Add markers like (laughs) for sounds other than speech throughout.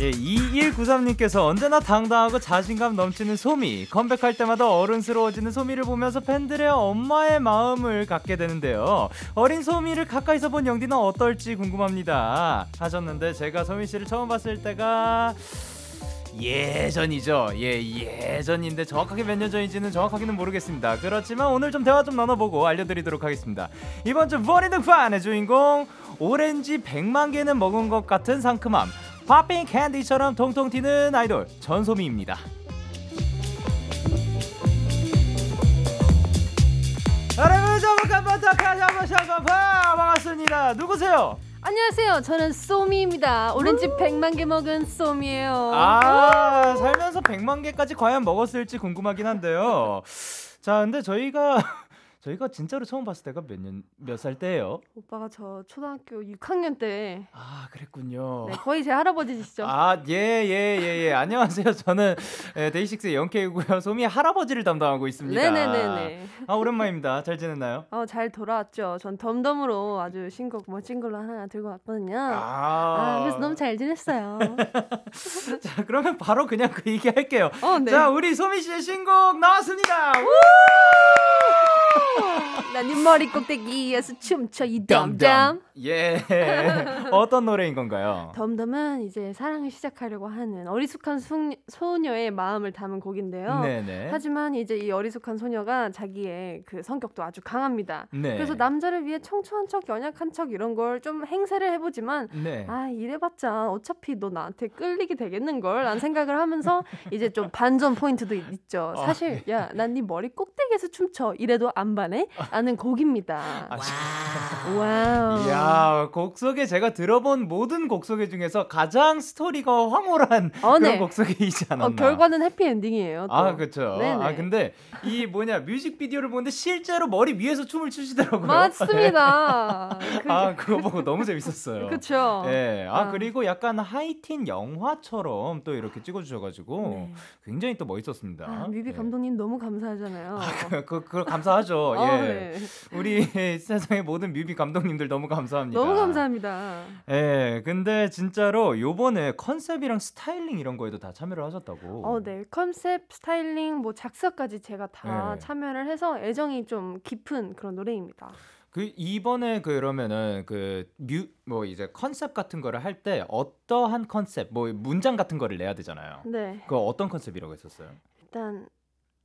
예, 2193님께서 언제나 당당하고 자신감 넘치는 소미. 컴백할 때마다 어른스러워지는 소미를 보면서 팬들의 엄마의 마음을 갖게 되는데요. 어린 소미를 가까이서 본 영디는 어떨지 궁금합니다. 하셨는데 제가 소미 씨를 처음 봤을 때가 예전이죠. 예, 예전인데 정확하게 몇 년 전인지는 정확하게는 모르겠습니다. 그렇지만 오늘 좀 대화 좀 나눠보고 알려드리도록 하겠습니다. 이번 주 버리는 판의 주인공 오렌지 100만 개는 먹은 것 같은 상큼함 팝핑 캔디처럼 통통 튀는 아이돌 전소미입니다. 여러분 저부터 가자마샤가 반갑습니다. 누구세요? 안녕하세요. 저는 쏘미입니다. 오렌지 100만 개 먹은 쏘미예요. 아 살면서 100만 개까지 과연 먹었을지 궁금하긴 한데요. 자 근데 저희가 저희가 진짜로 처음 봤을 때가 몇 년 몇 살 때예요? 오빠가 저 초등학교 6학년 때. 아 그랬군요. 네, 거의 제 할아버지시죠. 아예예예 예, 안녕하세요. 저는 예, 데이식스의 영케이고요. 소미 할아버지를 담당하고 있습니다. 네네네네. 아 오랜만입니다. 잘 지냈나요? 어, 잘 돌아왔죠. 전 덤덤으로 아주 신곡 멋진 걸로 하나 들고 왔거든요. 아, 아, 그래서 너무 잘 지냈어요. (laughs) 자 그러면 바로 그냥 그 얘기 할게요. 어, 네. 자 우리 소미 씨의 신곡 나왔습니다. Oh. (laughs) 나네 머리 꼭대기 에서 춤춰 이 덤덤. 예. (laughs) 어떤 노래인 건가요? 덤덤은 이제 사랑을 시작하려고 하는 어리숙한 소, 소녀의 마음을 담은 곡인데요. 네네. 하지만 이제 이 어리숙한 소녀가 자기의 그 성격도 아주 강합니다. 네. 그래서 남자를 위해 청초한 척, 연약한 척 이런 걸 좀 행세를 해보지만 네. 아 이래봤자 어차피 너 나한테 끌리게 되겠는 걸라는 생각을 하면서 이제 좀 반전 포인트도 있- 있죠. 아, 사실 야 난 네 머리 꼭대기에서 춤춰 이래도 안 반해? 라는 곡입니다. 아, wow. 이야, 곡 속에 제가 들어본 모든 곡 소개 중에서 가장 스토리가 황홀한 어, 그런 네. 곡 소개이지 않았나. 어, 결과는 해피 엔딩이에요. 또. 아, 그렇죠. 아, 근데 이 뭐냐 뮤직비디오를 보는데 실제로 머리 위에서 춤을 추시더라고요. 맞습니다. 그, (laughs) 아, 그거 보고 너무 재밌었어요. 그쵸. 예. 아, 아. 그리고 약간 하이틴 영화처럼 또 이렇게 찍어 주셔 가지고 네. 굉장히 또 멋있었습니다. 아, 뮤비 예. 감독님 너무 감사하잖아요. 그, 그, 그 감사하죠. 어, 예. 네. (laughs) 우리 (laughs) 세상의 모든 뮤비 감독님들 너무 감사합니다. 너무 감사합니다. 예, 근데 진짜로 요번에 컨셉이랑 스타일링 이런 거에도 다 참여를 하셨다고. 어, 네. 컨셉, 스타일링, 뭐 작사까지 제가 다 네. 참여를 해서 애정이 좀 깊은 그런 노래입니다. 그 이번에 그러면은 그 뮤 뭐 이제 컨셉 같은 거를 할 때 어떠한 컨셉 뭐 문장 같은 거를 내야 되잖아요. 네. 그 어떤 컨셉이라고 했었어요? 일단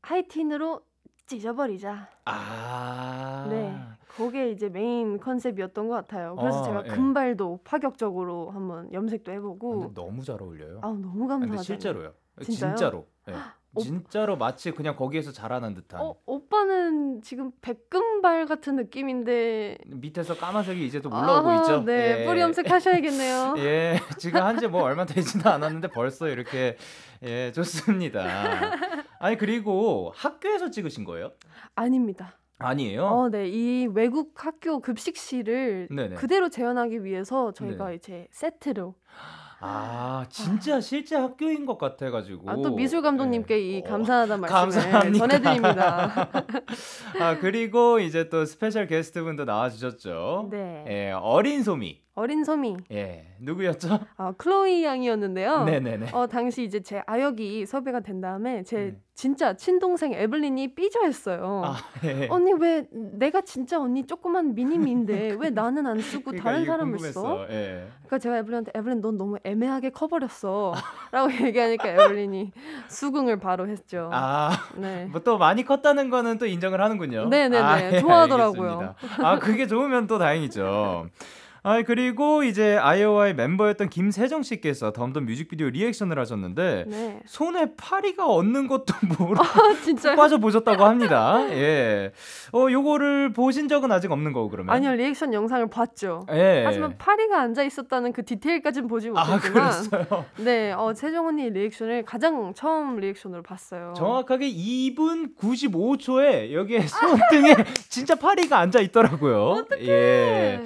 하이틴으로 찢어버리자. 아. 네. 그게 이제 메인 컨셉이었던 것 같아요. 그래서 어, 제가 예. 금발도 파격적으로 한번 염색도 해보고. 너무 잘 어울려요. 아, 너무 아, 감사하죠. 실제로요. 진짜요? 진짜로. 예. 오- 진짜로 마치 그냥 거기에서 자라난 듯한. 어, 오빠는 지금 백금발 같은 느낌인데 밑에서 까만색이 이제 또 올라오고 아하, 있죠. 네, 예. 뿌리 염색하셔야겠네요. (laughs) 예, 지금 한지 뭐 얼마 되지도 않았는데 벌써 이렇게 예, 좋습니다. 아니 그리고 학교에서 찍으신 거예요? 아닙니다. 아니에요? 어, 네. 이 외국 학교 급식실을 네네. 그대로 재현하기 위해서 저희가 네. 이제 세트로 아, 진짜 실제 학교인 것 같아가지고. 아, 또 미술 감독님께 예. 이 어, 감사하다는 말씀을 감사합니다. 전해드립니다. (laughs) 아 그리고 이제 또 special guest분도 나와주셨죠. 네. 예, 어린 소미. 어린 소미, 예, 누구였죠? 아, 클로이 양이었는데요. 네네네. 어, 당시 이제 제 아역이 섭외가 된 다음에 제 네. 진짜 친동생 에블린이 삐져했어요. 아, 예. 언니 왜 내가 진짜 언니 조그만 미니미인데 (laughs) 왜 나는 안 쓰고 그러니까 다른 사람을 궁금했어. 써? 예. 그러니까 제가 에블린한테 에블린 넌 너무 애매하게 커버렸어 라고 (laughs) 얘기하니까 에블린이 수긍을 바로 했죠. 아, 네. 뭐 또 많이 컸다는 거는 또 인정을 하는군요. 네네네. 아, 예, 좋아하더라고요. 알겠습니다. 아 그게 좋으면 또 다행이죠. 아 그리고 이제 아이오아이 멤버였던 김세정 씨께서 dumb dumb 뮤직비디오 리액션을 하셨는데 네. 손에 파리가 얹는 것도 (laughs) 모르고 아? 빠져 보셨다고 합니다. 예. 어 요거를 보신 적은 아직 없는 거고 그러면. 아니요, 리액션 영상을 봤죠. 예. 하지만 파리가 앉아 있었다는 그 디테일까지는 보지 아 못했지만 그랬어요. 네, 어, 세정 언니 리액션을 가장 처음 리액션으로 봤어요. 정확하게 2분 95초에 여기에 손등에 (laughs) 진짜 파리가 앉아 있더라고요. 어떡해. 예.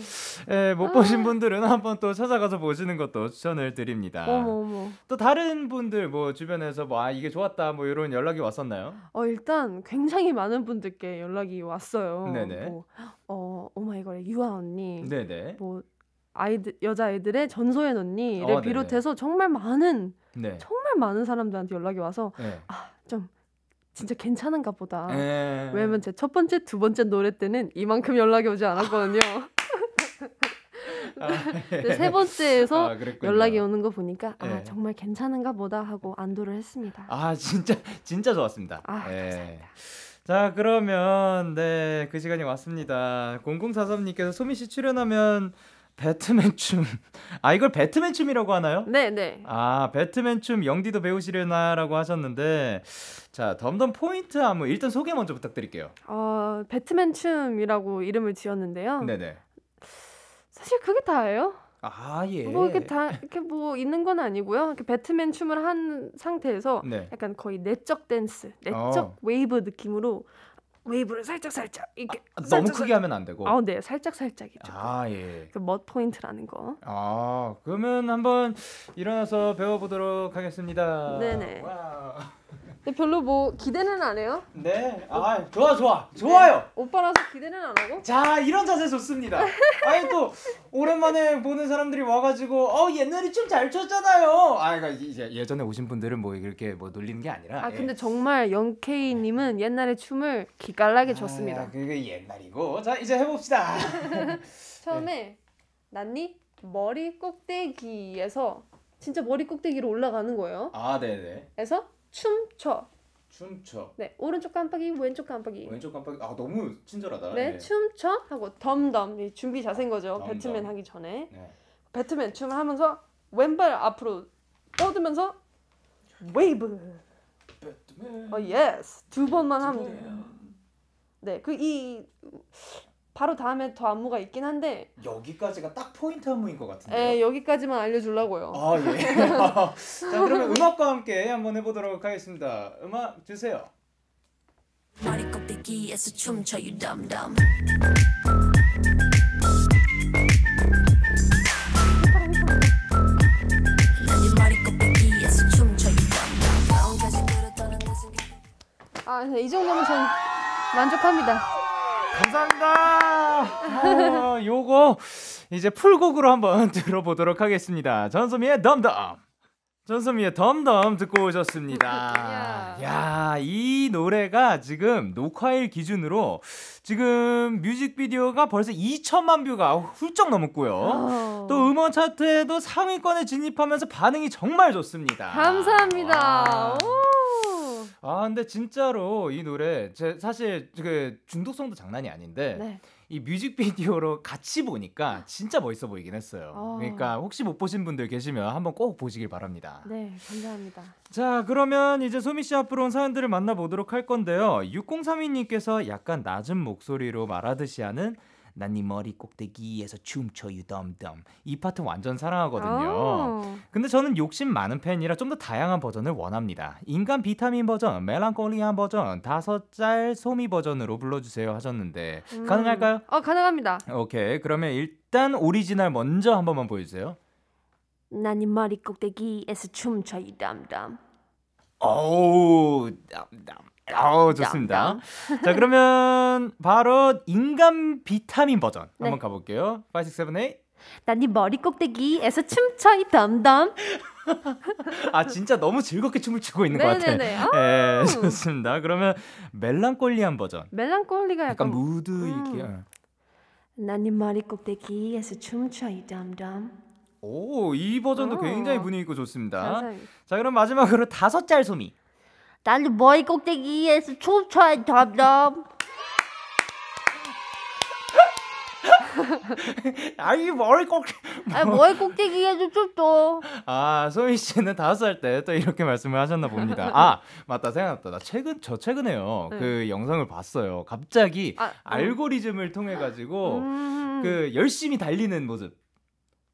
예, 못 보신 아. 분들은 한번 또 찾아가서 보시는 것도 추천을 드립니다. 어머 어머. 또 다른 분들 뭐 주변에서 뭐 아 이게 좋았다 뭐 이런 연락이 왔었나요? 어 일단 굉장히 많은 분들께 연락이 왔어요. 네네. 뭐, 어 오마이걸의 유아 언니, 네네. 뭐 아이들 여자 아이들의 전소연 언니를 어, 네네. 비롯해서 정말 많은 네. 정말 많은 사람들한테 연락이 와서 네. 아좀 진짜 괜찮은가 보다. 에... 왜냐면 제 첫 번째, 두 번째 노래 때는 이만큼 연락이 오지 않았거든요. (laughs) (laughs) 아, 근데 세 번째에서 아. 연락이 오는 거 보니까 아 네. 정말 괜찮은가 보다 하고 안도를 했습니다. 아 진짜 진짜 좋았습니다. 아, 예. 감사합니다. 자 그러면 네 그 시간이 왔습니다. 0043님께서 소미 씨 출연하면 배트맨 춤. (laughs) 아 이걸 배트맨 춤이라고 하나요? 네, 네. 아 배트맨 춤 영디도 배우시려나라고 하셨는데 자 덤덤 포인트 안무 일단 소개 먼저 부탁드릴게요. 어, 배트맨 춤이라고 이름을 지었는데요. 네 네. 사실 그게 다예요. 아 예. 뭐 이렇게 다 이렇게 뭐 있는 건 아니고요. 이렇게 배트맨 춤을 한 상태에서 네. 약간 거의 내적 댄스, 내적 어. 웨이브 느낌으로 웨이브를 살짝 살짝 이렇게 아, 너무 살짝 크게 하면 안 되고. 아, 네, 살짝 살짝이죠. 아 예. 그멋 포인트라는 거. 아 그러면 한번 일어나서 배워보도록 하겠습니다. 네네. wow. 근데 별로 뭐 기대는 안 해요. 네. 아 좋아 좋아 좋아요. 네, 오빠라서 기대는 안 하고. 자 이런 자세 좋습니다. 아니 또 오랜만에 보는 사람들이 와 가지고 어 옛날에 춤 잘 췄잖아요. 아 그러니까 이제 예전에 오신 분들은 뭐 이렇게 뭐 놀리는 게 아니라. 아 예. 근데 정말 영케이 님은 옛날에 춤을 기깔나게 췄습니다. 아, 그게 옛날이고 자 이제 해 봅시다. (laughs) 처음에 난니 머리 꼭대기에서 진짜 머리 꼭대기로 올라가는 거예요. 아 네 네. 그래서 춤춰. 춤춰. 네 오른쪽 깜빡이 왼쪽 깜빡이. 왼쪽 깜빡이 아 너무 친절하다. 네 예. 춤춰 하고 dumb dumb 이 준비 자세인 거죠. dumb dumb. 배트맨 하기 전에 네. 배트맨 춤을 하면서 왼발 앞으로 뻗으면서 웨이브. 배트맨. 어 yes 두 번만 하면 돼요. 네 그 이 바로 다음에 더 안무가 있긴 한데 여기까지가 딱 포인트 안무인 것 같은데요. 에 여기까지만 알려주려고요. 아 예. (laughs) 자 그러면 음악과 함께 한번 해보도록 하겠습니다. 음악 주세요. 머리 꼭대기에서 춤춰 you dumb dumb 난네 머리 꼭대기에서 춤춰 you dumb dumb 마음까지 들었다는 내 생각 아, 네, 이 정도면 전 만족합니다. 감사합니다. 어, 요거 이제 풀곡으로 한번 (laughs) 들어보도록 하겠습니다. 전소미의 덤덤. 전소미의 덤덤 듣고 오셨습니다. 야. 야, 이 노래가 지금 녹화일 기준으로 지금 뮤직비디오가 벌써 2천만 뷰가 훌쩍 넘었고요. 어. 또 음원 차트에도 상위권에 진입하면서 반응이 정말 좋습니다. 감사합니다. 아 근데 진짜로 이 노래 제 사실 그 중독성도 장난이 아닌데 네. 이 뮤직비디오로 같이 보니까 진짜 멋있어 보이긴 했어요. 어. 그러니까 혹시 못 보신 분들 계시면 한번 꼭 보시길 바랍니다. 네, 감사합니다. 자 그러면 이제 소미 씨 앞으로 온 사연들을 만나보도록 할 건데요. 6032님께서 약간 낮은 목소리로 말하듯이 하는 난 네 머리 꼭대기에서 춤춰 you dumb dumb 이 파트 완전 사랑하거든요. 어. 근데 저는 욕심 많은 팬이라 좀 더 다양한 버전을 원합니다. 인간 비타민 버전, 멜랑콜리한 버전, 다섯 짤 소미 버전으로 불러주세요 하셨는데 음. 가능할까요? 어, 가능합니다. 오케이 그러면 일단 오리지널 먼저 한 번만 보여주세요. 난 네 머리 꼭대기에서 춤춰 you dumb dumb. 오, dumb dumb. 어 좋습니다. 자 그러면 바로 인간 비타민 버전 네. 한번 가볼게요. 5, 6, 7, 8. 난 네 머리 꼭대기에서 춤춰 you dumb dumb. (laughs) 아 진짜 너무 즐겁게 춤을 추고 있는 것 같아요. 네네네. 아, 네 좋습니다. 그러면 멜랑콜리한 버전. 멜랑콜리가 약간 약간 무드 음. 이렇게. 어. 난 네 머리 꼭대기에서 춤춰 you dumb dumb. 오, 이 버전도 어. 굉장히 분위기 있고 좋습니다. 감사합니다. 자, 그럼 마지막으로 다섯 짤 소미. 난 네 머리 꼭대기에서 춤춰 you (laughs) dumb dumb. 아이 머리 꼭. 아, 머리 꼭대기에서 춤춰. 아, 소미 씨는 다섯 살 때 또 이렇게 말씀을 하셨나 봅니다. 아, 맞다 생각났다. 나 최근 저 최근에요. 네. 그 영상을 봤어요. 갑자기 아, 음. 알고리즘을 통해 가지고 음. 그 열심히 달리는 모습.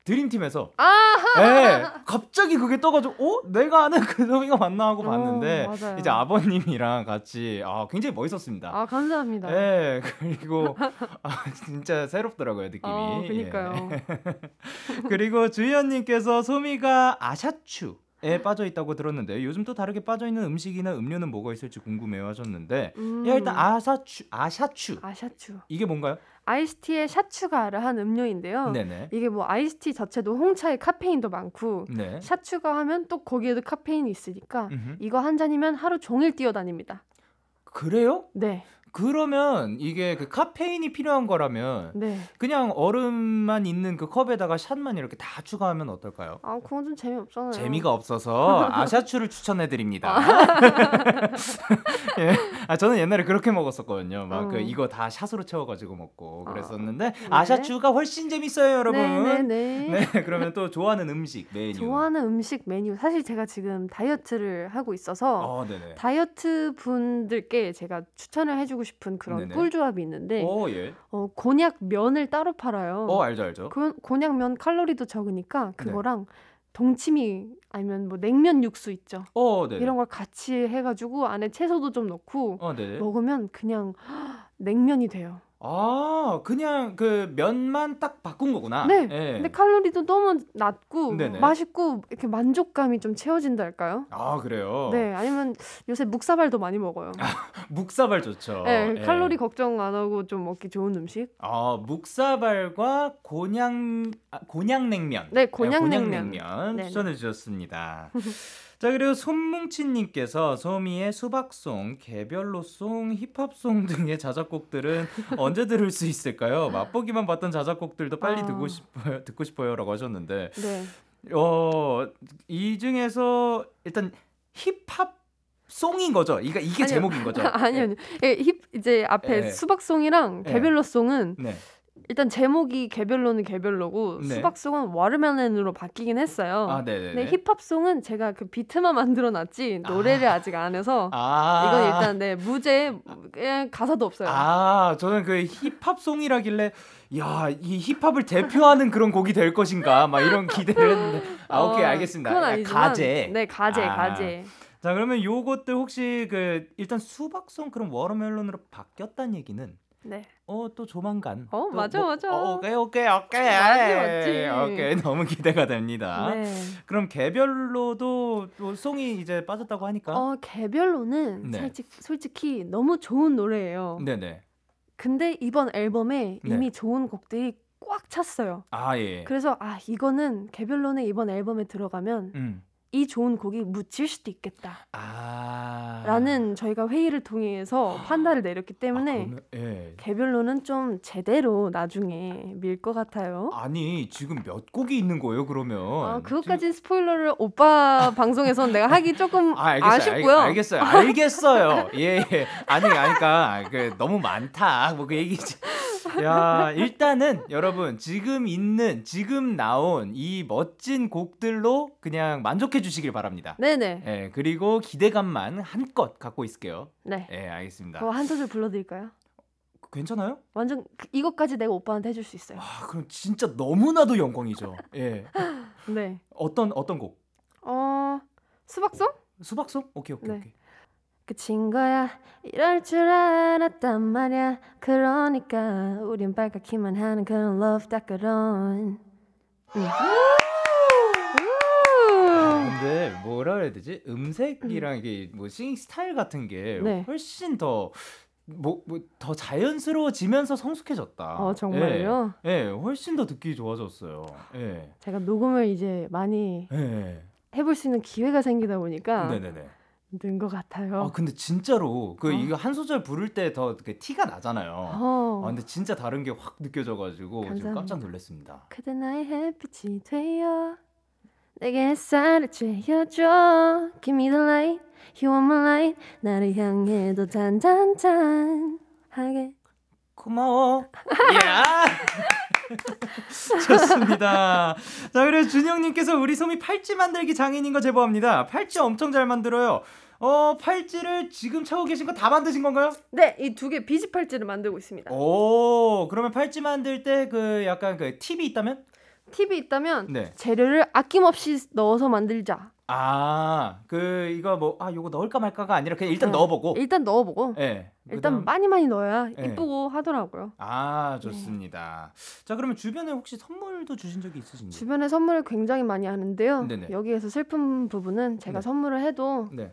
드림팀에서 아, 예, 갑자기 그게 떠가지고 어 내가 아는 (laughs) 그 소미가 맞나 하고 어, 봤는데 맞아요. 이제 아버님이랑 같이 아 굉장히 멋있었습니다. 아 감사합니다. 예, 그리고 아, 진짜 새롭더라고요 느낌이. 어, 그니까요. 예. (laughs) 그리고 주희연님께서 소미가 아샤추 에 빠져 있다고 들었는데 요즘 또 다르게 빠져 있는 음식이나 음료는 뭐가 있을지 궁금해요 하셨는데 음. 야 일단 아사추 아샤추 아샤추. 이게 뭔가요? 아이스티에 샷 추가를 한 음료인데요. 네네. 이게 뭐 아이스티 자체도 홍차에 카페인도 많고 네. 샷 추가하면 또 거기에도 카페인이 있으니까 음흠. 이거 한 잔이면 하루 종일 뛰어다닙니다. 그래요? 네, 그러면 이게 그 카페인이 필요한 거라면 네. 그냥 얼음만 있는 그 컵에다가 샷만 이렇게 다 추가하면 어떨까요? 아 그건 좀 재미없잖아요. 재미가 없어서 (laughs) 아샤추를 추천해 드립니다. (laughs) 예. 아 저는 옛날에 그렇게 먹었었거든요. 막그 어. 이거 다 샷으로 채워가지고 먹고 어. 그랬었는데 네. 아샤추가 훨씬 재밌어요, 여러분. 네네 네. (laughs) 네, 그러면 또 좋아하는 음식 메뉴. 좋아하는 음식 메뉴 사실 제가 지금 다이어트를 하고 있어서 어. 다이어트 분들께 제가 추천을 해주고 싶은 그런 네네. 꿀조합이 있는데 오 예. 어, 곤약 면을 따로 팔아요. 어 알죠 알죠. 그 곤약 면 칼로리도 적으니까 네. 그거랑 동치미 아니면 뭐 냉면 육수 있죠. 어 네. 이런 걸 같이 해가지고 안에 채소도 좀 넣고 어 네. 먹으면 그냥 냉면이 돼요. 아 그냥 그 면만 딱 바꾼 거구나. 네. 예. 근데 칼로리도 너무 낮고 네네. 맛있고 이렇게 만족감이 좀 채워진달까요? 아 그래요. 네, 아니면 요새 묵사발도 많이 먹어요. (laughs) 묵사발 좋죠. 네, 예. 칼로리 걱정 안 하고 좀 먹기 좋은 음식. 아 묵사발과 곤양 아, 곤양냉면. 네, 곤양냉면. 곤양냉면 네네. 추천해 주셨습니다. (laughs) 자 그리고 손뭉치님께서 소미의 수박송, 개별로송, 힙합송 (laughs) 등의 자작곡들은 언제 들을 수 있을까요? 맛보기만 봤던 자작곡들도 빨리 아. 듣고 싶어요, 듣고 싶어요라고 하셨는데, 네. 어 이 중에서 일단 힙합 송인 거죠. 이게 이게 아니요. 제목인 거죠. (laughs) 아니 아니. 예, 힙 이제 앞에 예. 수박송이랑 예. 개별로송은 네. 일단 제목이 개별로는 개별로고 네. 수박송은 watermelon으로 바뀌긴 했어요. 아 네네. 근데 힙합송은 제가 그 비트만 (laughs) 만들어 놨지 노래를 아. 직 안 해서 아 이건 일단 네 무제 그냥 가사도 없어요. 아, 저는 그 힙합송이라길래 야, 이 힙합을 대표하는 그런 곡이 될 것인가 막 이런 기대를 했는데 아, 오케이 어, 알겠습니다. 그건 아, 아니지만 가제. 네 가제 아. 가제. 자, 그러면 요것들 혹시 그 일단 수박송 그런 watermelon으로 바뀌었다는 얘기는 네. 어 또 조만간 어, 또 맞아, 맞아. 어, 오케이 오케이 오케이 맞지, 맞지. 오케이 (laughs) 너무 기대가 됩니다. 네. 그럼 개별로도 또 송이 이제 빠졌다고 하니까 어 개별로는 네. 솔직, 솔직히 너무 좋은 노래예요. 네네 근데 이번 앨범에 네. 이미 좋은 곡들이 꽉 찼어요. 아 예. 그래서 아 이거는 개별로는 이번 앨범에 들어가면 음. 이 좋은 곡이 묻힐 수도 있겠다. 아. 라는 저희가 회의를 통해서 판단을 (gasps) 내렸기 아, 때문에 그러면, 예. 개별로는 좀 제대로 나중에 밀 것 같아요. 아니 지금 몇 곡이 있는 거예요 그러면? 아, 그것까진 스포일러를 오빠 (laughs) 방송에서 내가 하기 조금 아, 알겠어요. 아쉽고요. 알, 겠어요 알겠어요. 예, 예. 아니, 아니까 그 너무 많다. 뭐 그 얘기지. 야, 일단은 여러분 지금 있는 지금 나온 이 멋진 곡들로 그냥 만족해 주시길 바랍니다. 네네. 예, 그리고 기대감만 한껏 갖고 있을게요. 네. 예, 알겠습니다. 한 소절 불러드릴까요? 괜찮아요? 완전 그- 이것까지 내가 오빠한테 해줄 수 있어요. 아, 그럼 진짜 너무나도 영광이죠. 예. (laughs) 네. 어떤 어떤 곡? 어 수박송? 수박송? 오케이, 오케이, 네. 오케이. 끝인 거야 이럴 줄 알았단 말이야 그러니까 우린 빨갛기만 하는 그런 love 닦으론 음. 아, 근데 뭐라 그래야 되지? 음색이랑 이게 뭐 싱 스타일 같은 게 네. 훨씬 더 뭐 뭐 더 자연스러워지면서 성숙해졌다. 어 정말요? 예, 예, 훨씬 더 듣기 좋아졌어요. 예, 제가 녹음을 이제 많이 예. 해볼 수 있는 기회가 생기다 보니까 네네네. 는것 같아요. 아 근데 진짜로 그 어. 이거 한 소절 부를 때 더 티가 나잖아요. 어. 아 근데 진짜 다른 게 확 느껴져가지고 지금 감사합니다. 깜짝 놀랐습니다. 그대 나의 햇빛이 되어 내게 햇살을 쬐어줘 Give me the light, you are my light 나를 향해 더 단단단하게 고마워. 야. (laughs) (laughs) 좋습니다. 자, 그래서 준영님께서 우리 소미 팔찌 만들기 장인인 거 제보합니다. 팔찌 엄청 잘 만들어요. 어, 팔찌를 지금 차고 계신 거 다 만드신 건가요? 네, 이 두 개 비지 팔찌를 만들고 있습니다. 오, 그러면 팔찌 만들 때 그 약간 그 팁이 있다면? 팁이 있다면 네. 재료를 아낌없이 넣어서 만들자. 아, 그 이거 뭐 아, 요거 넣을까 말까가 아니라 그냥 일단 네. 넣어보고. 일단 넣어보고 예. 일단 그다음- 많이 많이 넣어야 네. 이쁘고 하더라고요. 아, 좋습니다. 자, 그러면 주변에 혹시 선물도 주신 적이 있으신가요? 주변에 선물을 굉장히 많이 하는데요. 네네. 여기에서 슬픈 부분은 제가 네. 선물을 해도 네.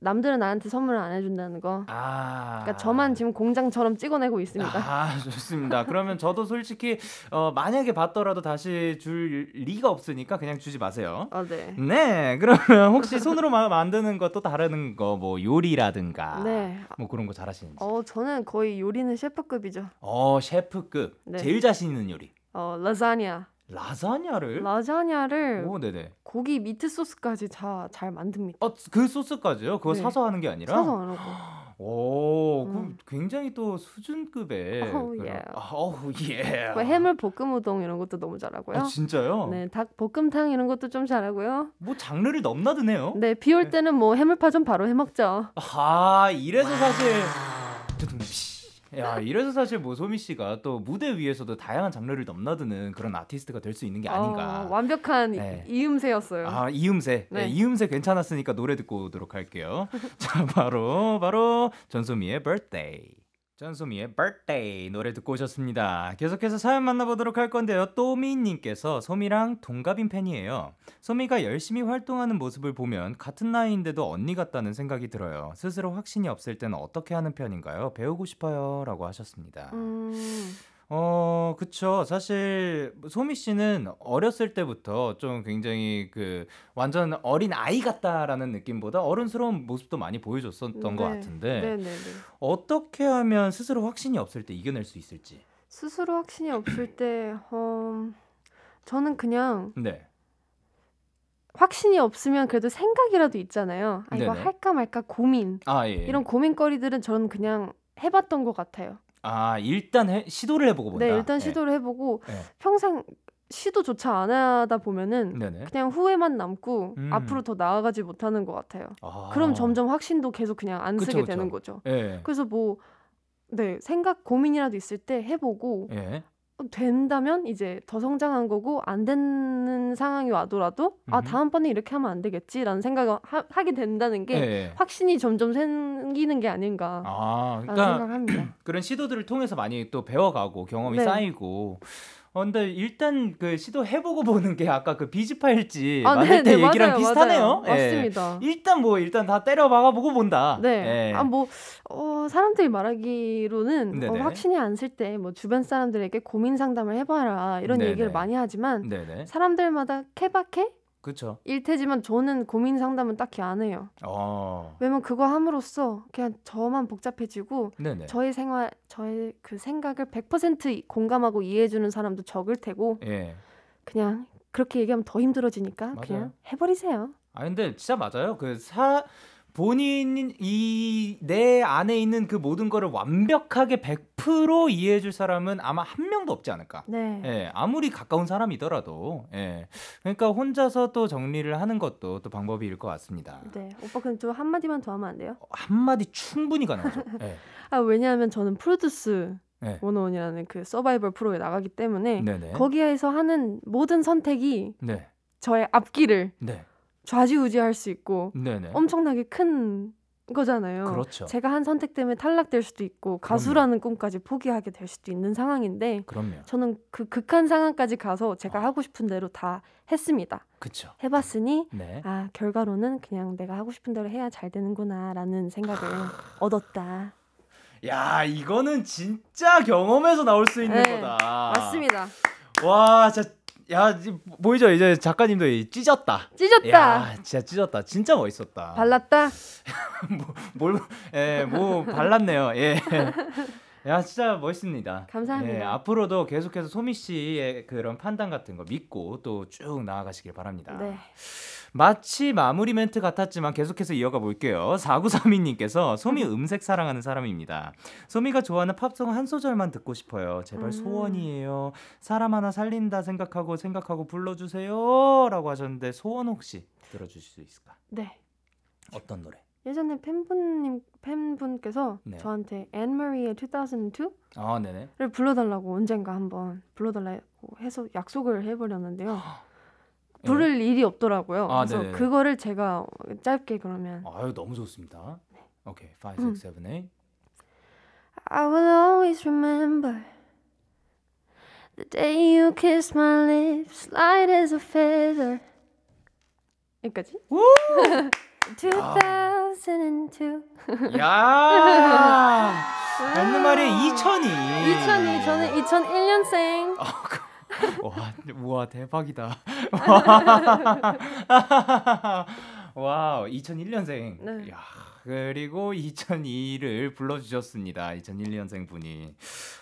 남들은 나한테 선물을 안 해준다는 거. 아. 그러니까 저만 지금 공장처럼 찍어내고 있습니다. 아 (laughs) 좋습니다. 그러면 저도 솔직히 어, 만약에 받더라도 다시 줄 리가 없으니까 그냥 주지 마세요. 아 네. 네, 그러면 혹시 손으로 마- 만드는 거또 다른 거 뭐 요리라든가 네. 뭐 그런 거 잘하시는지. 어 저는 거의 요리는 셰프급이죠. 어 셰프급 네. 제일 자신 있는 요리 어 라자냐. 라자냐를 라자냐를 오 네네 고기 미트 소스까지 다 잘 만듭니다. 어그 소스까지요 그거 네. 사서 하는 게 아니라 사서 안 하고. (gasps) 오 음. 그럼 굉장히 또 수준급의 어우, 예. 아, 어우 예뭐 해물 볶음 우동 이런 것도 너무 잘하고요. 아, 진짜요 네, 닭 볶음탕 이런 것도 좀 잘하고요. 뭐 장르를 넘나드네요 네, 비 올 때는 뭐 해물파전 바로 해 먹죠. 아 이래서 사실 두둥피. 야 이래서 사실 뭐 소미 씨가 또 무대 위에서도 다양한 장르를 넘나드는 그런 아티스트가 될 수 있는 게 아닌가 어, 완벽한 네. 이- 이음새였어요. 아 이음새 네. 네. 이음새 괜찮았으니까 노래 듣고 오도록 할게요 (laughs) 자 바로 바로 전소미의 birthday 전소미의 birthday 노래 듣고 오셨습니다. 계속해서 사연 만나보도록 할 건데요. 또미님께서 소미랑 동갑인 팬이에요. 소미가 열심히 활동하는 모습을 보면 같은 나이인데도 언니 같다는 생각이 들어요. 스스로 확신이 없을 때는 어떻게 하는 편인가요? 배우고 싶어요 라고 하셨습니다. 음, 어, 그쵸. 사실 소미 씨는 어렸을 때부터 좀 굉장히 그 완전 어린 아이 같다라는 느낌보다 어른스러운 모습도 많이 보여줬었던 것 네. 같은데 네, 네, 네. 어떻게 하면 스스로 확신이 없을 때 이겨낼 수 있을지. 스스로 확신이 없을 때, 어, 저는 그냥 네. 확신이 없으면 그래도 생각이라도 있잖아요. 아, 이거 네네. 할까 말까 고민. 아 예. 이런 고민거리들은 저는 그냥 해봤던 것 같아요. 아 일단 해, 시도를 해보고 본다. 네, 일단 예. 시도를 해보고 예. 평생 시도조차 안 하다 보면은 네네. 그냥 후회만 남고 음. 앞으로 더 나아가지 못하는 것 같아요. 아. 그럼 점점 확신도 계속 그냥 안 그쵸, 쓰게 그쵸. 되는 거죠. 예. 그래서 뭐, 네, 생각, 고민이라도 있을 때 해보고, 예. 어, 된다면 이제 더 성장한 거고, 안 되는 상황이 와더라도, 아. 다음번에 이렇게 하면 안 되겠지라는 생각을 하, 하게 된다는 게, 예. 확신이 점점 생기는 게 아닌가. 아, 그러니까 생각합니다. (clears throat) 그런 시도들을 통해서 많이 또 배워가고 경험이 네. 쌓이고. 어, 근데 일단 그 시도 해보고 보는 게 아까 그 비즈파일지 아, 만들 때 얘기랑 맞아요, 비슷하네요. 맞아요. 예. 맞습니다. 일단 뭐 일단 다 때려 박아 보고 본다. 네. 예. 아, 뭐, 어, 사람들이 말하기로는 어. 확신이 안 쓸 때 뭐 주변 사람들에게 고민 상담을 해봐라 이런 네네. 얘기를 많이 하지만 네네. 사람들마다 케바케? 그렇죠. 일 테지만 저는 고민 상담은 딱히 안 해요. 어. 왜냐면 그거 함으로써 그냥 저만 복잡해지고 네네. 저의 생활, 저의 그 생각을 100% 공감하고 이해해 주는 사람도 적을 테고 예. 그냥 그렇게 얘기하면 더 힘들어지니까 맞아요. 그냥 해 버리세요. 아 근데 진짜 맞아요. 그사 본인 이 내 안에 있는 그 모든 거를 완벽하게 100% 이해해 줄 사람은 아마 한 명도 없지 않을까. 네. 예, 아무리 가까운 사람이더라도, 예. 그러니까 혼자서 또 정리를 하는 것도 또 방법일 것 같습니다. 네. 오빠 그럼 좀 한마디만 더 하면 안 돼요? 한마디 충분히 가능하죠. (laughs) 예. 아, 왜냐하면 저는 프로듀스 네. 원어원이라는 그 서바이벌 프로에 나가기 때문에 네네. 거기에서 하는 모든 선택이 네. 저의 앞길을 네. 좌지우지할 수 있고 네네. 엄청나게 큰 거잖아요. 그렇죠. 제가 한 선택 때문에 탈락될 수도 있고 가수라는 꿈까지 포기하게 될 수도 있는 상황인데 그럼요. 저는 그 극한 상황까지 가서 제가 아. 하고 싶은 대로 다 했습니다. 그쵸. 해봤으니 네. 아 결과로는 그냥 내가 하고 싶은 대로 해야 잘 되는구나라는 생각을 얻었다. 야, 이거는 진짜 경험에서 나올 수 있는 네, 거다. 맞습니다. 와, 진짜 야, 이- 보이죠? 이제 작가님도 이 찢었다. 찢었다. 야, 진짜 찢었다. 진짜 멋있었다. 발랐다. (laughs) 뭘, 예, 뭐 발랐네요. 예. 야, 진짜 멋있습니다. 감사합니다. 예, 앞으로도 계속해서 소미 씨의 그런 판단 같은 거 믿고 또 쭉 나아가시길 바랍니다. 네. 마치 마무리 멘트 같았지만 계속해서 이어가 볼게요. 4932님께서 소미 음색 사랑하는 사람입니다. 소미가 좋아하는 팝송 한 소절만 듣고 싶어요. 제발 음. 소원이에요. 사람 하나 살린다 생각하고 생각하고 불러주세요. 라고 하셨는데 소원 혹시 들어주실 수 있을까? 네. 어떤 노래? 예전에 팬분님 팬분께서 네. 저한테 앤 마리의 2002를 아. 불러달라고 언젠가 한번 불러달라고 해서 약속을 해버렸는데요. 예. 부를 일이 없더라고요. 아, 그래서 네네. 그거를 제가 짧게 그러면 아유, 너무 좋습니다. 오케이, 5, 6, 음. 7, 8. I will always remember the day you kissed my lips, light as a feather. 여기까지? 2002. 야 맞는 말이 2002. 2002. 저는 2001년생. 와, 우와 대박이다. (laughs) 와우, 2001년생. 네. 야, 그리고 (laughs) 2002를 불러주셨습니다. 2001년생 분이.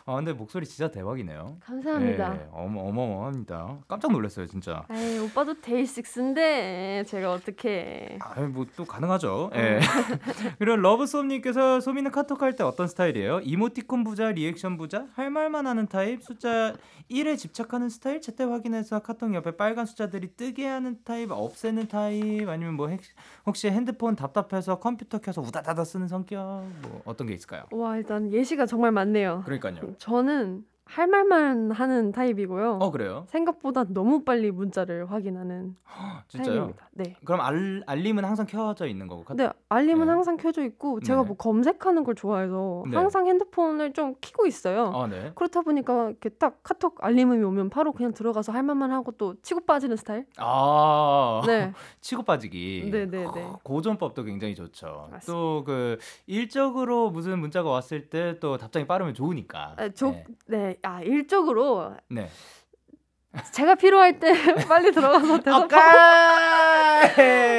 아, 근데 목소리 진짜 대박이네요. 감사합니다. 네, 어마 어마어마합니다. 깜짝 놀랐어요, 진짜. 아이, 오빠도 데이식스인데 제가 어떻게 아, 뭐또 가능하죠. 음. 예. (laughs) 그리고 러브솜님께서 소미는 카톡 할 때 어떤 스타일이에요? 이모티콘 부자, 리액션 부자, 할 말만 하는 타입, 숫자 1에 집착하는 스타일, 제때 확인해서 카톡 옆에 빨간 숫자들이 뜨게 하는 타입, 없애는 타입, 아니면 뭐 핵- 혹시 핸드폰 답답해서 컴퓨터 켜서 우다다다 쓰는 성격, 뭐 어떤 게 있을까요? 와 일단 예시가 정말 많네요. 그러니까요. 저는 할 말만 하는 타입이고요. 어 그래요? 생각보다 너무 빨리 문자를 확인하는? 타입입니다. 네. 그럼 알, 알림은 항상 켜져 있는 거고. 근데 알림은 네. 항상 켜져 있고 제가 네. 뭐 검색하는 걸 좋아해서 네. 항상 핸드폰을 좀 켜고 있어요. 아 네. 그렇다 보니까 이렇게 딱 카톡 알림음이 오면 바로 그냥 들어가서 할 말만 하고 또 치고 빠지는 스타일. 아 네. (laughs) 치고 빠지기. 네 네네. 크, 그 전법도 굉장히 좋죠. 또 그 일적으로 무슨 문자가 왔을 때 또 답장이 빠르면 좋으니까. 아, 조, 네. 네. 아 일적으로 네. 제가 필요할 때 (laughs) 빨리 들어가서 (laughs) 대답하고.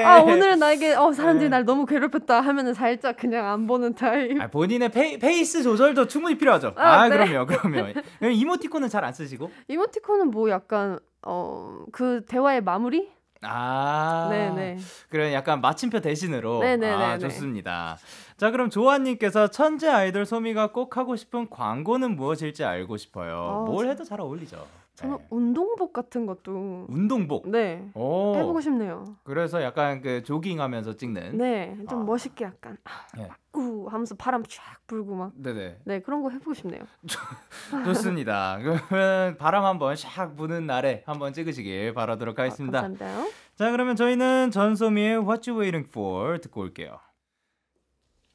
아 오늘은 나에게 어 사람들이 네. 날 너무 괴롭혔다 하면은 살짝 그냥 안 보는 타입. 아, 본인의 페이, 페이스 조절도 충분히 필요하죠. 아, 아, 네. 그럼요, 그럼요. 그럼 이모티콘은 잘 안 쓰시고? 이모티콘은 뭐 약간 어 그 대화의 마무리? 아, 네네. 그래 약간 마침표 대신으로. 네네네네. 아, 좋습니다. 자, 그럼 조아님께서 천재 아이돌 소미가 꼭 하고 싶은 광고는 무엇일지 알고 싶어요. 아, 뭘 저- 해도 잘 어울리죠. 저는 네. 운동복 같은 것도 운동복. 네 오. 해보고 싶네요. 그래서 약간 그 조깅하면서 찍는. 네, 좀 아. 멋있게 약간 네. 우 하면서 바람 쫙 불고 막. 네네. 네 그런 거 해보고 싶네요. 좋습니다. 그러면 바람 한번 샥 부는 날에 한번 찍으시길 바라도록 하겠습니다. 아, 감사합니다. 자, 그러면 저희는 전소미의 What You Waiting For 듣고 올게요.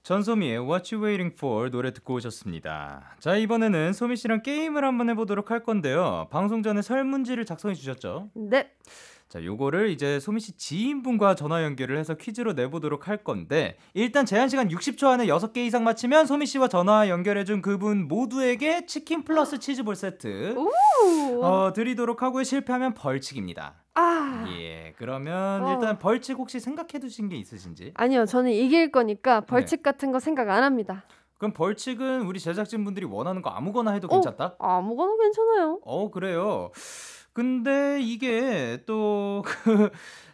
전소미의 What You Waiting For 노래 듣고 오셨습니다. 자, 이번에는 소미 씨랑 게임을 한번 해보도록 할 건데요. 방송 전에 설문지를 작성해 주셨죠? 네, 자, 요거를 이제 소미 씨 지인분과 전화 연결을 해서 퀴즈로 내보도록 할 건데 일단 제한 시간 60초 안에 6개 이상 맞히면 소미 씨와 전화 연결해 준 그분 모두에게 치킨 플러스 치즈볼 세트 오, 어, 드리도록 하고요. 실패하면 벌칙입니다. 아 예, 그러면 어. 일단 벌칙 혹시 생각해 두신 게 있으신지? 아니요, 저는 이길 거니까 벌칙 네. 같은 거 생각 안 합니다. 그럼 벌칙은 우리 제작진 분들이 원하는 거 아무거나 해도 어. 괜찮다? 아무거나 괜찮아요. 어, 그래요. 근데 이게 또 (laughs)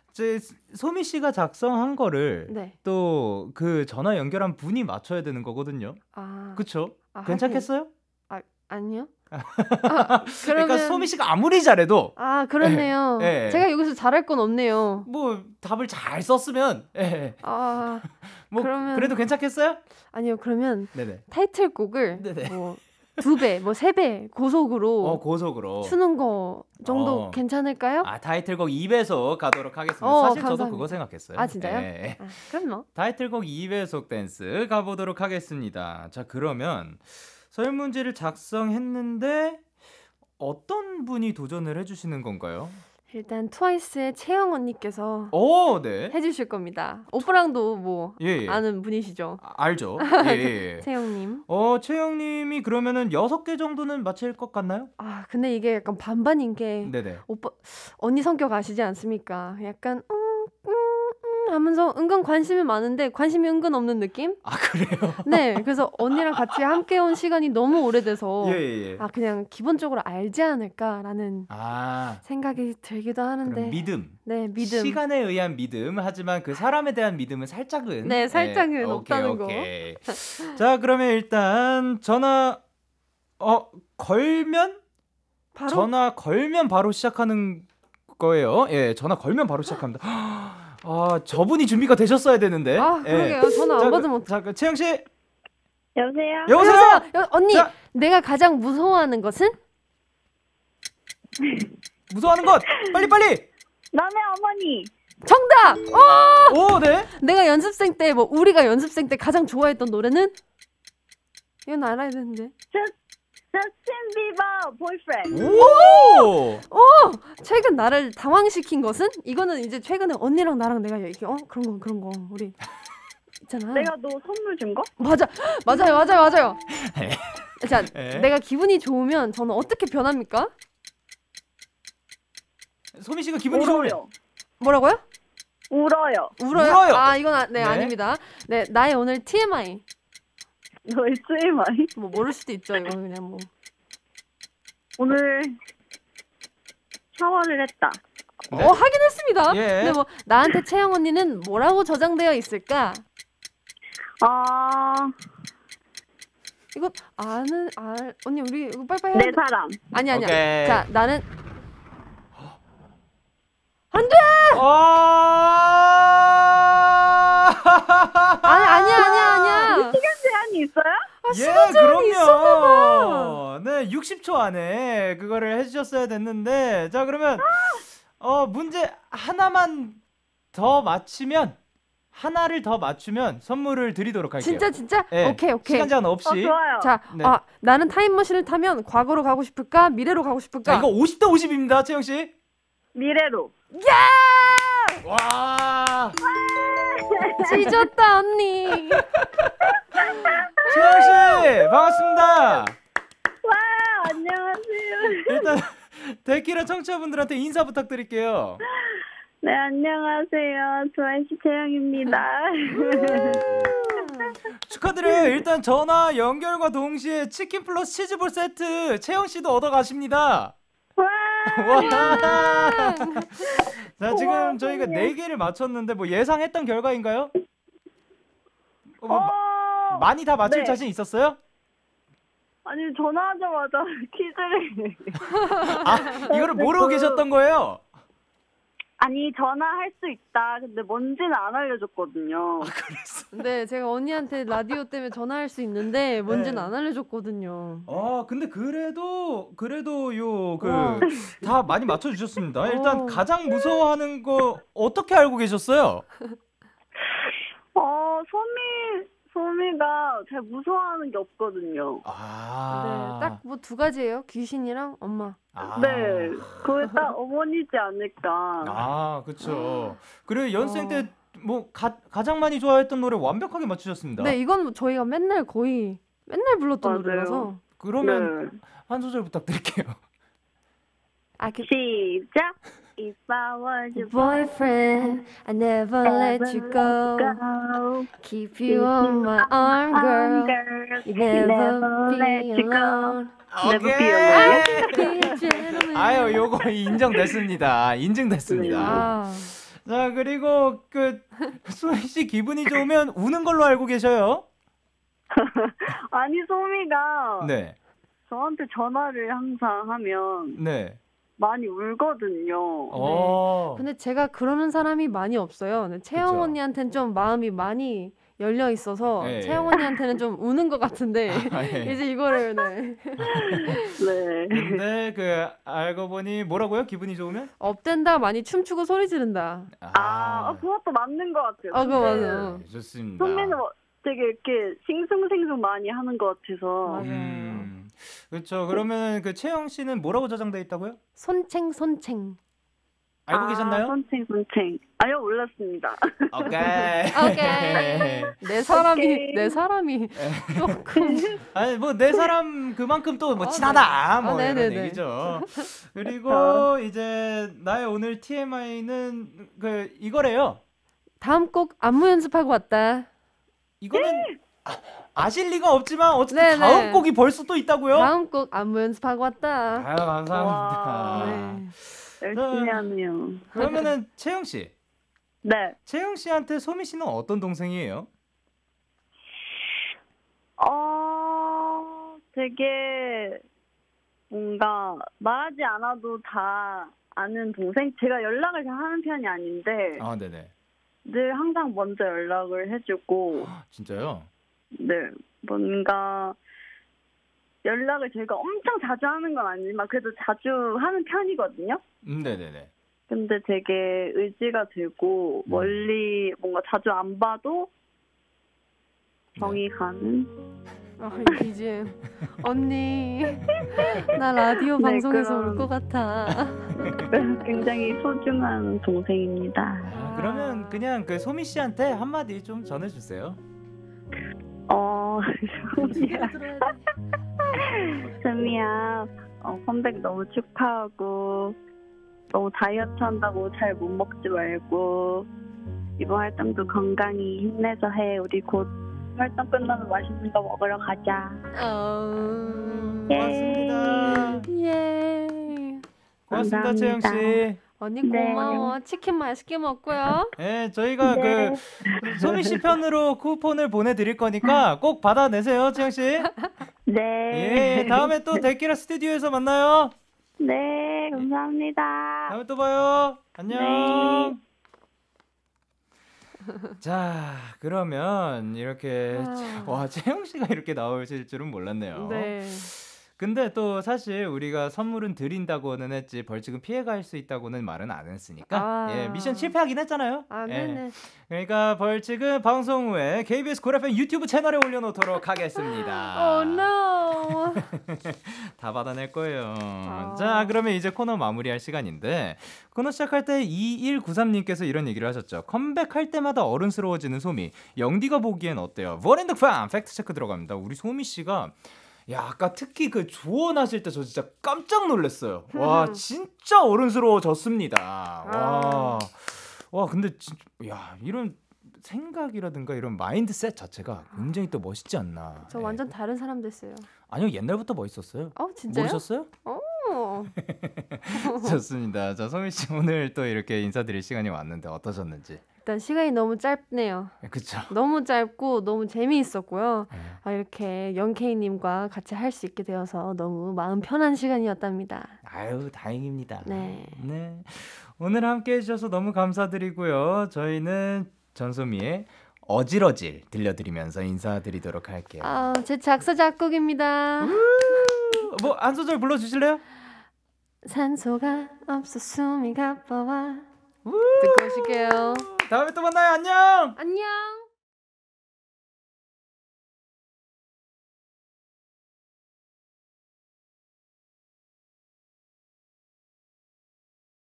그제 소미 씨가 작성한 거를 네, 또그 전화 연결한 분이 맞춰야 되는 거거든요. 아, 그쵸? 아, 괜찮겠어요? 하긴, 아니요. 아, (laughs) 그러면 그러니까 소미 씨가 아무리 잘해도 아 그렇네요. 예, 예. 제가 여기서 잘할 건 없네요. 뭐 답을 잘 썼으면 예, 아 (laughs) 뭐 그러면- 그래도 괜찮겠어요? 아니요, 그러면 네네. 타이틀곡을 네네. 뭐 두 배, 뭐 세 배 고속으로 어 고속으로. 추는 거 정도 어. 괜찮을까요? 아 타이틀곡 2배속 가도록 하겠습니다. 어, 사실 저도 감사합니다. 그거 생각했어요. 아, 진짜요? 예. 아, 그럼 뭐. 타이틀곡 2배속 댄스 가보도록 하겠습니다. 자 그러면 설문지를 작성했는데 어떤 분이 도전을 해주시는 건가요? 일단 트와이스의 채영 언니께서 오, 네. 해주실 겁니다. 오빠랑도 뭐 예, 예. 아는 분이시죠. 아, 알죠. (laughs) 예, 예, 예. 채영님. 어, 최영님이 그러면은 여섯 개 정도는 맞힐 것 같나요? 아 근데 이게 약간 반반인 게 네네. 오빠 언니 성격 아시지 않습니까? 약간 음 하면서 은근 관심이 많은데 관심이 은근 없는 느낌? 아 그래요? (laughs) 네, 그래서 언니랑 같이 함께 온 시간이 너무 오래돼서 예, 예, 예. 아 그냥 기본적으로 알지 않을까라는 아, 생각이 들기도 하는데 믿음. 네 믿음 시간에 의한 믿음 하지만 그 사람에 대한 믿음은 살짝은 네, 살짝은 오케이, 없다는 거. 오케이. 자 그러면 일단 전화 어 걸면 바로 전화 걸면 바로 시작하는 거예요. 예, 전화 걸면 바로 시작합니다. (gasps) (gasps) 아 저분이 준비가 되셨어야 되는데. 아 예. 그러게요 전화 자, 안 그- 받으면 어떡- 자, 그 채영 씨 여보세요? 여보세요. 여- 언니 자. 내가 가장 무서워하는 것은 무서워하는 것 빨리 빨리. 너네 어머니. 정답 어 오, 네. 내가 연습생 때 뭐 우리가 연습생 때 가장 좋아했던 노래는 이건 알아야 되는데 저스틴 비버 Boyfriend. 오! 오! 최근 나를 당황시킨 것은? 이거는 이제 최근에 언니랑 나랑 내가 얘기, 어? 그런 거, 그런 거. 우리. 있잖아. 내가 너 선물 준 거? 맞아. 맞아요, 맞아요, 맞아요. 네. 자, 네. 내가 기분이 좋으면 저는 어떻게 변합니까? 소미 씨가 기분이 좋으면 울어요. 뭐라고요? 울어요. 울어요? 울어요. 아, 이건 아, 네, 네. 아닙니다. 네, 나의 오늘 TMI. 너의 쓰임아이. 뭐 모를 수도 있죠, 이거 그냥 뭐. 오늘 샤워를 했다. 네. 어, 하긴 했습니다. 예. 근데 뭐 나한테 채영 언니는 뭐라고 저장되어 있을까? 아, 이거 아는 아 언니 우리 이거 빨리빨리 해야 내 돼. 사람. 아니 아니야. 오케이. 자, 나는 (gasps) 아! 아니 아니야 아니야 아니야. 시간 제한이 있어요? 아, 예. 그럼요. 네, 60초 안에 그거를 해주셨어야 됐는데, 자 그러면 어 문제 하나만 더 맞히면 하나를 더 맞추면 선물을 드리도록 할게요. 진짜 진짜? 예, 오케이 오케이. 시간 제한 없이. 어, 좋아요. 자, 네. 아 나는 타임머신을 타면 과거로 가고 싶을까? 미래로 가고 싶을까? 자, 이거 50대 50입니다, 채영 씨. 미래로. 와, 찢었다 언니. 채영 씨 반갑습니다. 와, 안녕하세요. 일단 데키라 청취자분들한테 인사 부탁드릴게요. 네, 안녕하세요. 조한씨 채영입니다. (laughs) 축하드려요. 일단 전화 연결과 동시에 치킨 플러스 치즈볼 세트 채영 씨도 얻어 가십니다. 와, 와. 자, 지금 저희가 네 개를 맞췄는데 뭐 예상했던 결과인가요? 어, 뭐 마- 어, 많이 다 맞출 네. 자신 있었어요? 아니, 전화하자마자 (laughs) 퀴즈를. 아, (laughs) 이거를 모르고 그- 계셨던 거예요? 아니, 전화할 수 있다. 근데 뭔지는 안 알려줬거든요. 네, 제가 언니한테 라디오 때문에 전화할 수 있는데 뭔지는 네. 안 알려줬거든요. 아, 근데 그래도 그래도 요 와. 그다 많이 맞춰 주셨습니다. 일단 어. 가장 무서워하는 거 어떻게 알고 계셨어요? 어, 소미, 소미가 잘 무서워하는 게 없거든요. 아. 네, 딱 뭐 두 가지예요. 귀신이랑 엄마. 아. 네, 그게 딱 어머니지 않을까. 아, 그렇죠. 그리고 연생 어. 때뭐 가장 많이 좋아했던 노래 완벽하게 맞추셨습니다. 네, 이건 뭐 저희가 맨날 거의 맨날 불렀던 맞아요. 노래라서. 그러면 네. 한 소절 부탁드릴게요. 아, 그 시작. If I was your boyfriend, I never let you go. go. Keep you on my arm, girl. You never be alone. 오케이. 아유, 요거 인정됐습니다. 인증됐습니다. 아, 자, 그리고 그 소희 씨 기분이 좋으면 우는 걸로 알고 계셔요. 아니 소미가 네. 저한테 전화를 항상 하면 네. 많이 울거든요. 어. 근데 제가 그러는 사람이 많이 없어요. 네, 채영 그쵸. 언니한테는 좀 마음이 많이 열려 있어서 예, 예. 채영 언니한테는 좀 우는 것 같은데 (laughs) 아, 예. 이제 이거를 네. (laughs) 네. 근데 그 알고 보니 뭐라고요? 기분이 좋으면? 업된다 많이 춤추고 소리 지른다. 아, 어, 그것도 맞는 것 같아요. 아, 그거 근데 맞아요. 네, 좋습니다. 소미는 뭐 되게 이렇게 싱숭생숭 많이 하는 것 같아서 맞아요. 음. 그렇죠. 그러면 그 채영 씨는 뭐라고 저장돼 있다고요? 손챙 손챙. 알고 아, 계셨나요? 선생 선생. 아니요 몰랐습니다. 오케이. 오케이. 내 사람이 오케이. 내 사람이 조금 (laughs) 아니 뭐 내 사람 그만큼 또뭐 아, 친하다 네. 뭐 아, 이런 네네네. 얘기죠. 그리고 이제 나의 오늘 TMI는 그 이거래요. 다음 곡 안무 연습하고 왔다. 이거는 아, 아실 리가 없지만 어쨌든 네네. 다음 곡이 벌써 또 있다고요? 다음 곡 안무 연습하고 왔다. 아유 감사합니다. 와. 네. 열심히 네. 하네요. 그러면은 채영 씨, 네. 채영 씨한테 소미 씨는 어떤 동생이에요? 어, 되게 뭔가 말하지 않아도 다 아는 동생? 제가 연락을 잘 하는 편이 아닌데 아 네네. 늘 항상 먼저 연락을 해주고 진짜요? 네 뭔가 연락을 저희가 엄청 자주 하는 건 아니지만 그래도 자주 하는 편이거든요. 음 네네네. 근데 되게 의지가 되고 음. 멀리 뭔가 자주 안 봐도 정이 가는 아, 이 BGM. 언니, 나 라디오 네, 방송에서. 울것 같아. (laughs) 굉장히 소중한 동생입니다. 아, 그러면 그냥 그 소미 씨한테 한마디 좀 전해주세요. 어, 소미야. 소미야, 어, 컴백 너무 축하하고 너무 다이어트 한다고 잘 못 먹지 말고 이번 활동도 건강히 힘내서 해. 우리 곧 활동 끝나면 맛있는 거 먹으러 가자. 어... 고맙습니다. 예. 고맙습니다, 채영 씨. 언니 네. 고마워. 치킨 맛있게 먹고요. 네, 저희가 네. 그 소미 씨 편으로 쿠폰을 보내드릴 거니까 꼭 받아내세요, 채영 씨. (laughs) 네. 예, 다음에 또 데키라 스튜디오에서 만나요. 네, 감사합니다. 다음에 또 봐요. 안녕. 네. 자, 그러면 이렇게 아. 와 채영 씨가 이렇게 나오실 줄은 몰랐네요. 네. 근데 또 사실 우리가 선물은 드린다고는 했지 벌칙은 피해갈 수 있다고는 말은 안 했으니까 아. 예, 미션 실패하긴 했잖아요. 아, 예. 그러니까 벌칙은 방송 후에 KBS 쿨 FM 유튜브 채널에 올려놓도록 하겠습니다. (gasps) Oh no. (laughs) 다 받아낼 거예요. 아. 자, 그러면 이제 코너 마무리할 시간인데 코너 시작할 때 2193님께서 이런 얘기를 하셨죠. 컴백할 때마다 어른스러워지는 소미. 영디가 보기엔 어때요? 워렌드 팜 팩트 체크 들어갑니다. 우리 소미 씨가 야 아까 특히 그 조언하실 때 저 진짜 깜짝 놀랐어요. 와 진짜 어른스러워졌습니다. 와, 와 근데 진, 야 이런 생각이라든가 이런 mindset 자체가 굉장히 또 멋있지 않나. 저 예. 완전 다른 사람 됐어요. 아니요 옛날부터 멋있었어요. 어, 진짜요? 모르셨어요? 어. (laughs) 좋습니다. 자, 소미 씨 오늘 또 이렇게 인사드릴 시간이 왔는데 어떠셨는지. 일단 시간이 너무 짧네요. 예, 그쵸? 너무 짧고 너무 재미있었고요. 예. 아, 이렇게 영케이님과 같이 할 수 있게 되어서 너무 마음 편한 시간이었답니다. 아유, 다행입니다. 네. 네. 오늘 함께 해주셔서 너무 감사드리고요. 저희는 전소미의 어질어질 들려드리면서 인사드리도록 할게요. 아, 제 작사 작곡입니다. 뭐한 소절 불러주실래요? 산소가 없어 숨이 가빠와 듣고 오실게요. 다음에 또 만나요. 안녕. 안녕.